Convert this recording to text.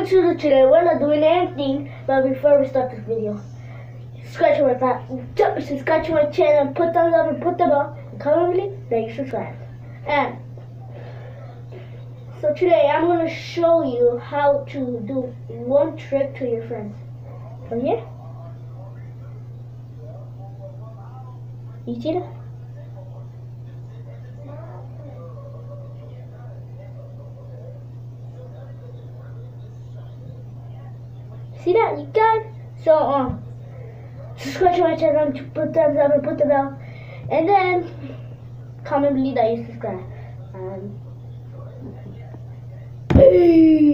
welcome to the channel. We're not doing anything, but before we start this video, subscribe to my pa- subscribe to my channel, put thumbs up and put the bell, and comment that subscribe. And so today I'm gonna show you how to do one trick to your friends. So here, you see that? See that, you guys? So, um, subscribe to my channel, put thumbs up and put the bell, and then comment below that you subscribe. Um, peace.